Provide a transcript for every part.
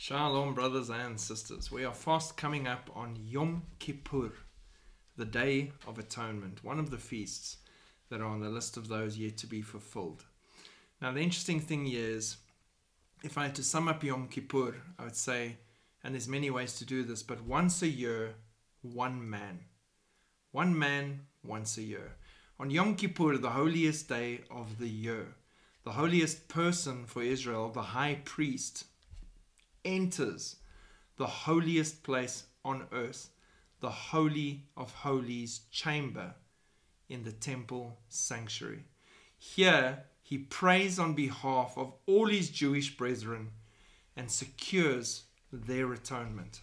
Shalom, brothers and sisters. We are fast coming up on Yom Kippur, the Day of Atonement, one of the feasts that are on the list of those yet to be fulfilled. Now, the interesting thing is, if I had to sum up Yom Kippur, I would say, and there's many ways to do this, but once a year, one man. One man, once a year. On Yom Kippur, the holiest day of the year, the holiest person for Israel, the high priest, enters the holiest place on earth, the Holy of Holies chamber in the temple sanctuary. Here, he prays on behalf of all his Jewish brethren and secures their atonement.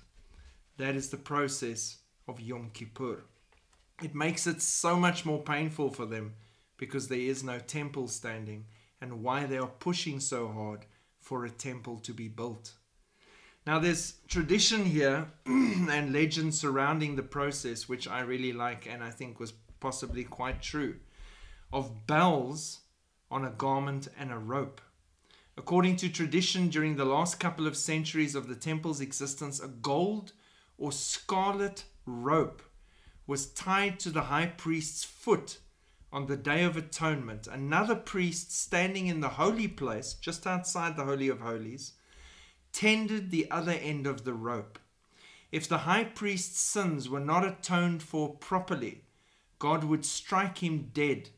That is the process of Yom Kippur. It makes it so much more painful for them because there is no temple standing and why they are pushing so hard for a temple to be built. Now, there's tradition here and legend surrounding the process, which I really like and I think was possibly quite true, of bells on a garment and a rope. According to tradition, during the last couple of centuries of the temple's existence, a gold or scarlet rope was tied to the high priest's foot on the Day of Atonement. Another priest standing in the holy place, just outside the Holy of Holies, tended the other end of the rope. If the high priest's sins were not atoned for properly, God would strike him dead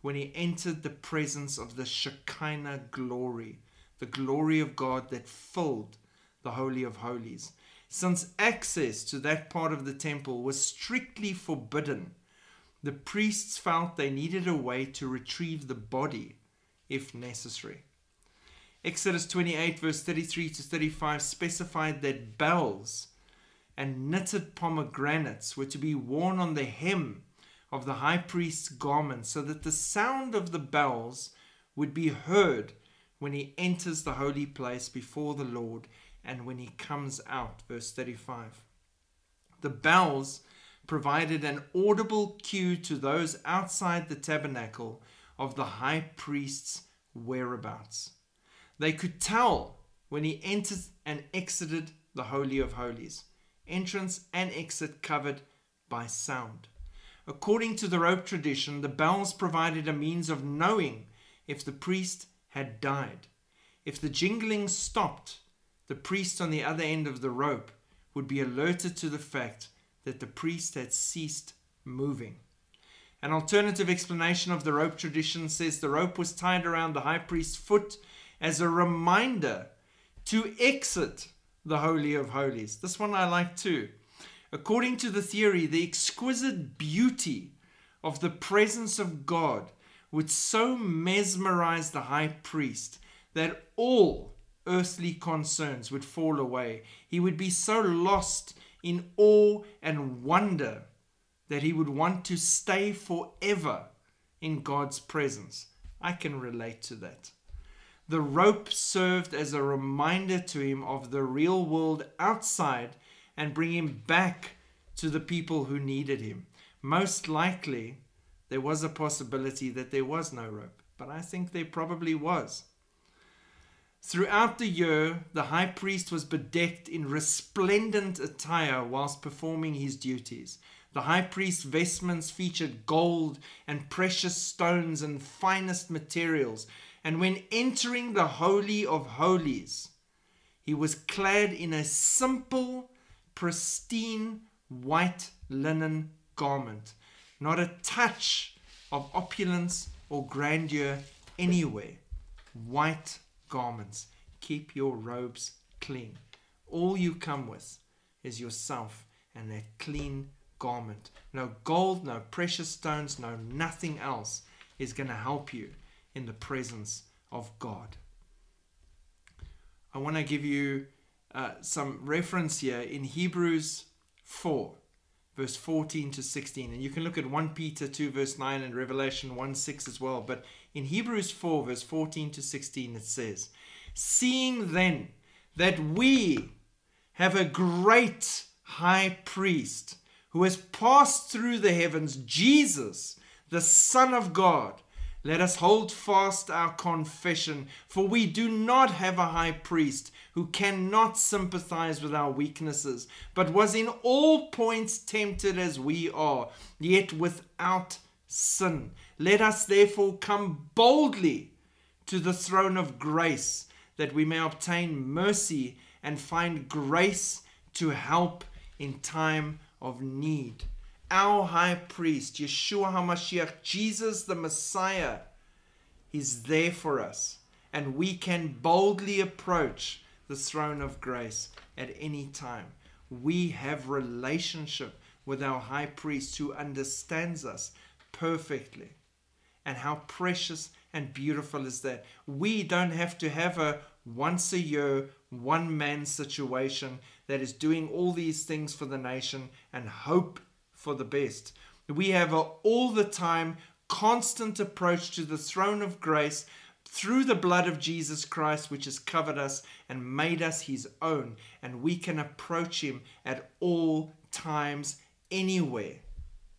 when he entered the presence of the Shekinah glory, the glory of God that filled the Holy of Holies. Since access to that part of the temple was strictly forbidden, the priests felt they needed a way to retrieve the body if necessary. Exodus 28, verse 33 to 35, specified that bells and knitted pomegranates were to be worn on the hem of the high priest's garment so that the sound of the bells would be heard when he enters the holy place before the Lord and when he comes out. Verse 35. The bells provided an audible cue to those outside the tabernacle of the high priest's whereabouts. They could tell when he entered and exited the Holy of Holies, entrance and exit covered by sound. According to the rope tradition, the bells provided a means of knowing if the priest had died. If the jingling stopped, the priest on the other end of the rope would be alerted to the fact that the priest had ceased moving. An alternative explanation of the rope tradition says the rope was tied around the high priest's foot as a reminder to exit the Holy of Holies. This one I like too. According to the theory, the exquisite beauty of the presence of God would so mesmerize the high priest that all earthly concerns would fall away. He would be so lost in awe and wonder that he would want to stay forever in God's presence. I can relate to that. The rope served as a reminder to him of the real world outside and bring him back to the people who needed him. Most likely, there was a possibility that there was no rope, but I think there probably was. Throughout the year, the high priest was bedecked in resplendent attire whilst performing his duties. The high priest's vestments featured gold and precious stones and finest materials, and when entering the Holy of Holies, he was clad in a simple, pristine white linen garment, not a touch of opulence or grandeur anywhere. White garments. Keep your robes clean. All you come with is yourself and that clean garment. No gold, no precious stones, no nothing else is going to help you in the presence of God. I want to give you uh, some reference here in Hebrews 4, verse 14 to 16. And you can look at 1 Peter 2, verse 9, and Revelation 1 6 as well. But in Hebrews 4, verse 14 to 16, it says, Seeing then that we have a great high priest who has passed through the heavens, Jesus, the Son of God Let us hold fast our confession, for we do not have a high priest who cannot sympathize with our weaknesses, but was in all points tempted as we are, yet without sin. Let us therefore come boldly to the throne of grace, that we may obtain mercy and find grace to help in time of need. Our high priest, Yeshua HaMashiach, Jesus the Messiah, is there for us, and we can boldly approach the throne of grace at any time. We have relationship with our high priest who understands us perfectly. And how precious and beautiful is that? We don't have to have a once a year, one man situation that is doing all these things for the nation and hope for the best. We have a all the time, constant approach to the throne of grace through the blood of Jesus Christ, which has covered us and made us his own. And we can approach him at all times, anywhere,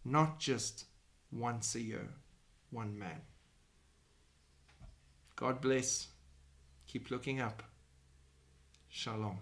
not just once a year, one man. God bless. Keep looking up. Shalom.